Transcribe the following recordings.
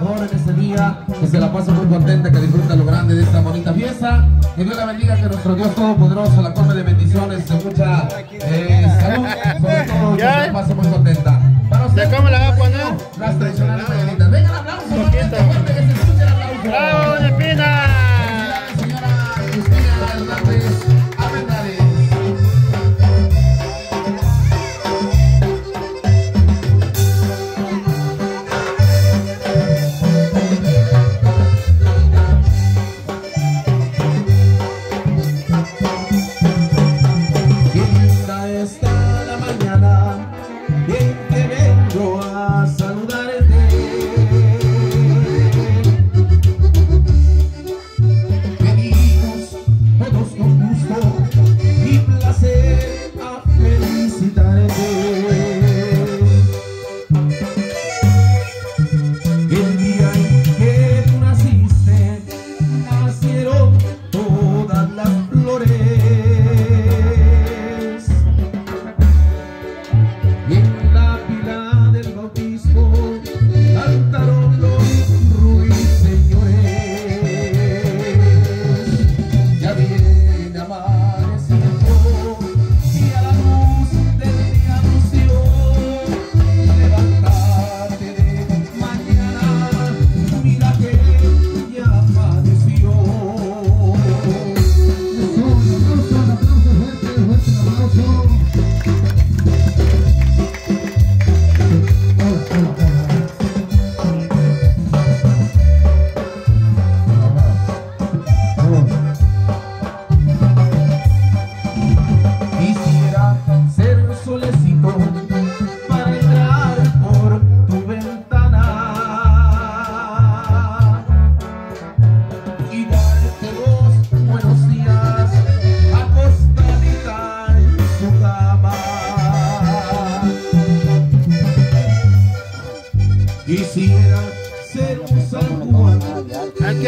mejor en este día, que se la pase muy contenta, que disfruta lo grande de esta bonita fiesta. Que Dios la bendiga, que nuestro Dios Todopoderoso la come de bendiciones, de mucha eh, salud, sobre todo, que se la pase muy contenta. Para usted, ¿Ya cómo la va a poner? Las tradicionales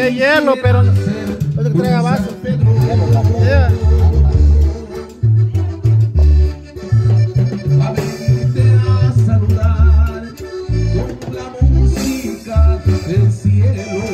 Hay hielo, pero... Oye, que traiga vaso. Yeah. a verte a saludar con la música del cielo.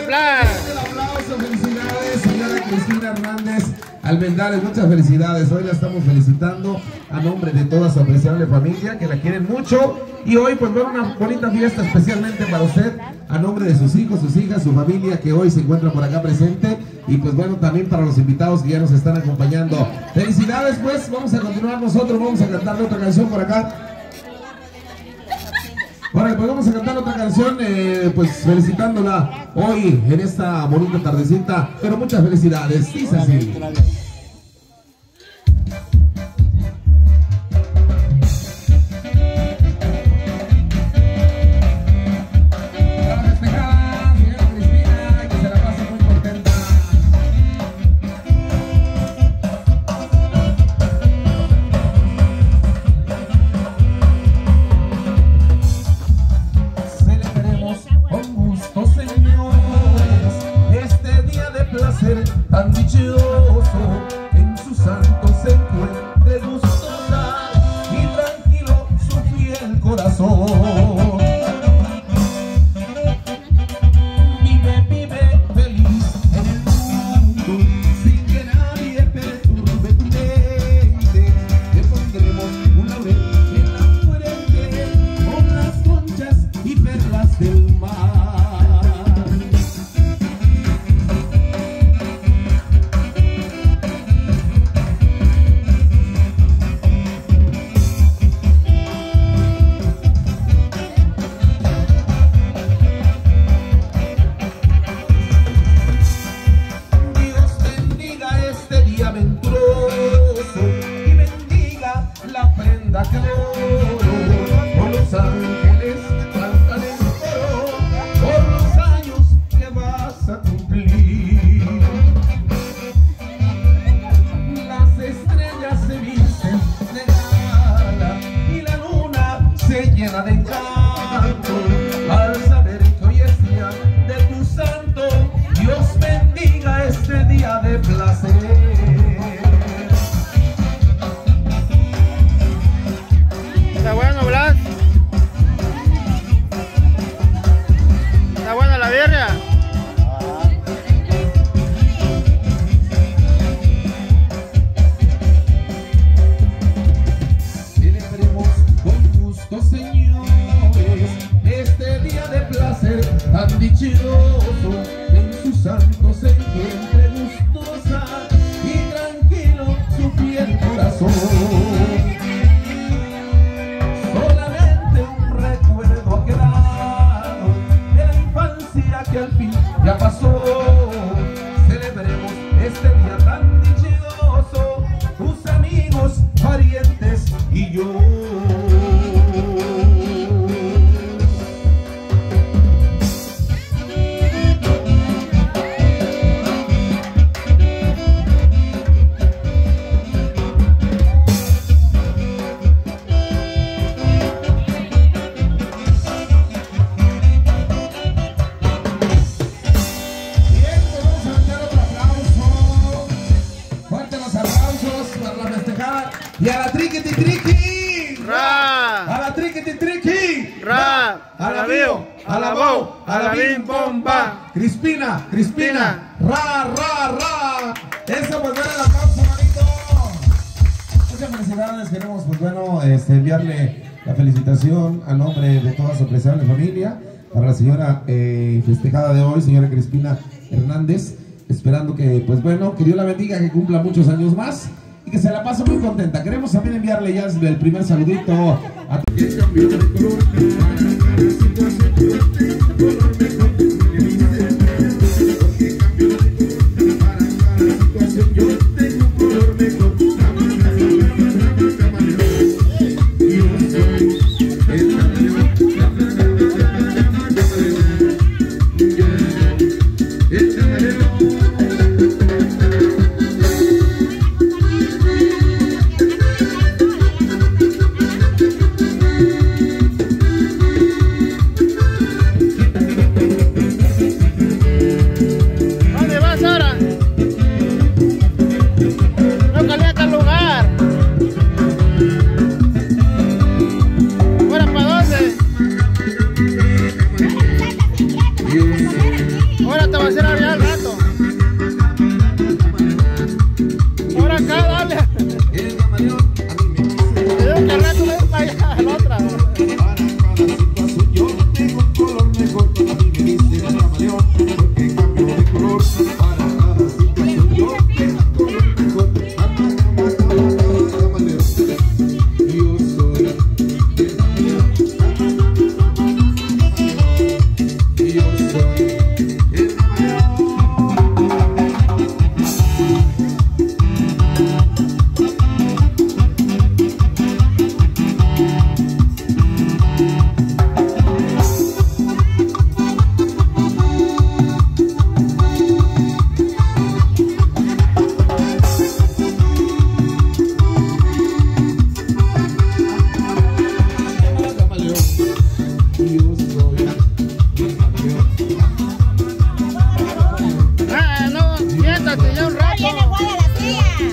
De plan! Aplauso, felicidades, señora Cristina Hernández Almendares, muchas felicidades. Hoy la estamos felicitando a nombre de toda su apreciable familia, que la quieren mucho. Y hoy, pues, ver una bonita fiesta especialmente para usted, a nombre de sus hijos, sus hijas, su familia, que hoy se encuentra por acá presente. Y pues, bueno, también para los invitados que ya nos están acompañando. Felicidades, pues, vamos a continuar nosotros, vamos a cantarle otra canción por acá. Bueno, pues vamos a cantar otra canción, eh, pues felicitándola hoy en esta bonita tardecita, pero muchas felicidades, dice así. tan dichoso en sus. soul. Y a la triquiti triqui. Ra, A la triquiti triqui. ra, A la bio, a la bo, a la bim bomba. Crispina, Crispina. Ra, ra, ra. Eso pues bueno el aplauso, manito. Muchas felicidades. Queremos pues bueno este, enviarle la felicitación a nombre de toda su apreciable familia para la señora eh, festejada de hoy, señora Crispina Hernández. Esperando que, pues bueno, que Dios la bendiga, que cumpla muchos años más y que se la pase muy contenta. Queremos también enviarle ya el primer saludito a Ahora te va a hacer allá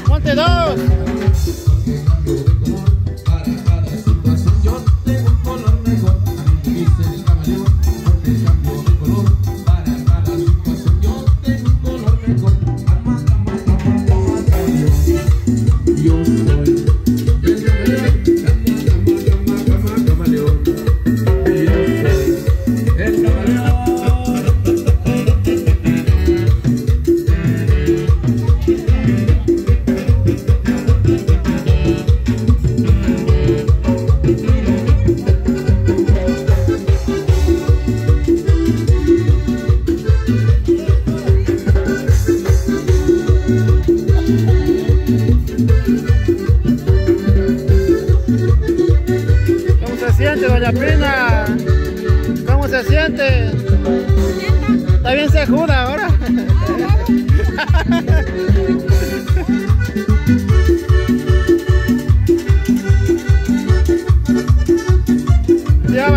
Ponte dos.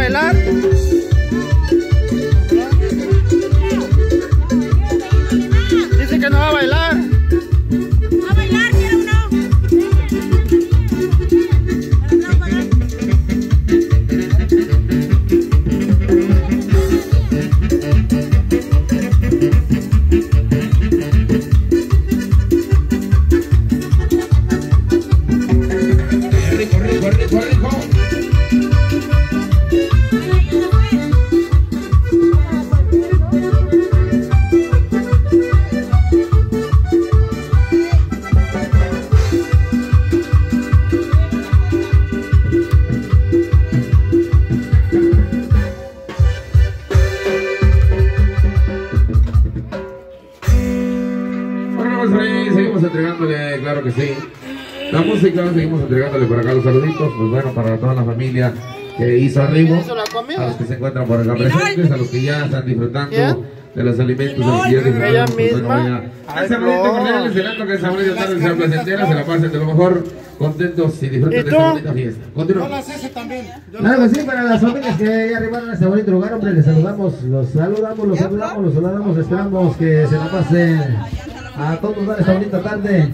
¿Sí música, seguimos entregándole por acá los saluditos, pues bueno, para toda la familia que hizo comida. a los que se encuentran por acá presentes, a los que ya están disfrutando de los alimentos, a los que ya disfrutaron, Ella pues, misma. bonito no. Cornelio, esperando que esa bonita tarde sea placentera, se la pasen de lo mejor, contentos y disfruten ¿Y de esta bonita fiesta. Continúa. Claro que sí, para las familias que ya arribaron a este bonito lugar, hombre, les saludamos, los saludamos, los saludamos, los saludamos, esperamos que se la pasen a todos dar esta bonita tarde.